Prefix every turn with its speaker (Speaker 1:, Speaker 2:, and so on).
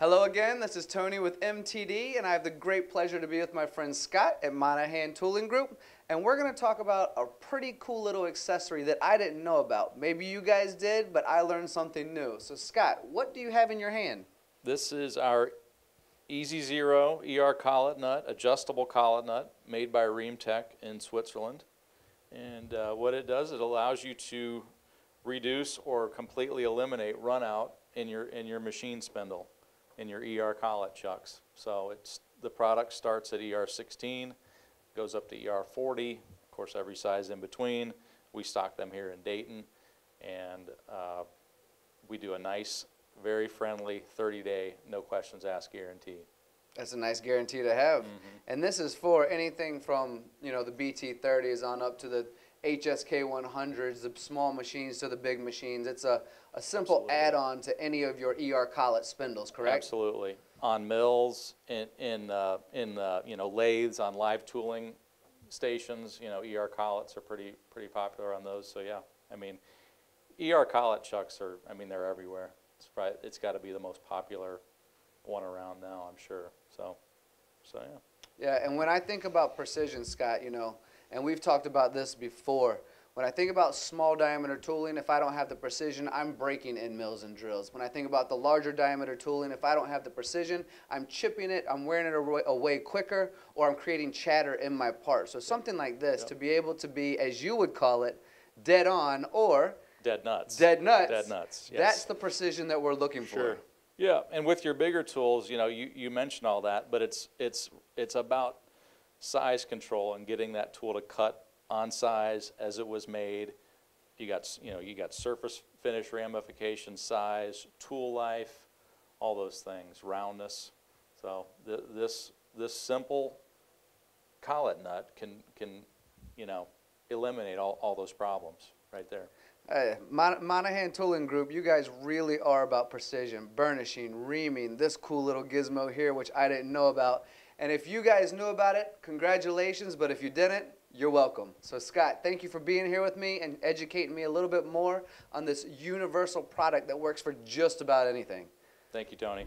Speaker 1: Hello again, this is Tony with MTD, and I have the great pleasure to be with my friend Scott at Monaghan Tooling Group. And we're going to talk about a pretty cool little accessory that I didn't know about. Maybe you guys did, but I learned something new. So, Scott, what do you have in your hand?
Speaker 2: This is our Easy Zero ER collet nut, adjustable collet nut, made by Reamtech in Switzerland. And uh, what it does, it allows you to reduce or completely eliminate runout in your in your machine spindle, in your ER collet chucks. So it's the product starts at ER 16, goes up to ER 40, of course every size in between. We stock them here in Dayton, and uh, we do a nice, very friendly 30-day, no questions asked guarantee.
Speaker 1: That's a nice guarantee to have. And this is for anything from, you know, the BT30s on up to the HSK 100s, the small machines to the big machines. It's a, a simple add-on to any of your ER collet spindles, correct?
Speaker 2: Absolutely. On mills, in, in, uh, in, uh, you know, lathes, on live tooling stations, you know, ER collets are pretty, pretty popular on those, so yeah. I mean, ER collet chucks are, I mean, they're everywhere. It's probably, it's gotta be the most popular one around now, I'm sure, so, so yeah.
Speaker 1: Yeah, and when I think about precision, Scott, you know, and we've talked about this before, when I think about small diameter tooling, if I don't have the precision, I'm breaking end mills and drills. When I think about the larger diameter tooling, if I don't have the precision, I'm chipping it, I'm wearing it away, quicker, or I'm creating chatter in my part. So something like this,
Speaker 2: Yep.
Speaker 1: to be able to be, as you would call it, dead on or
Speaker 2: Dead nuts.
Speaker 1: dead nuts.
Speaker 2: Dead nuts, yes.
Speaker 1: That's the precision that we're looking
Speaker 2: Sure.
Speaker 1: for.
Speaker 2: Yeah, and with your bigger tools, you know, you, you mentioned all that, but it's, it's, it's about size control and getting that tool to cut on size as it was made. You got, you know, you got surface finish ramification, size, tool life, all those things, roundness. So th- this, this simple collet nut can, can, you know, eliminate all, all those problems right there.
Speaker 1: Hey, Mon- Monaghan Tooling Group, you guys really are about precision, burnishing, reaming, this cool little gizmo here, which I didn't know about. And if you guys knew about it, congratulations, but if you didn't, you're welcome. So, Scott, thank you for being here with me and educating me a little bit more on this universal product that works for just about anything.
Speaker 2: Thank you, Tony.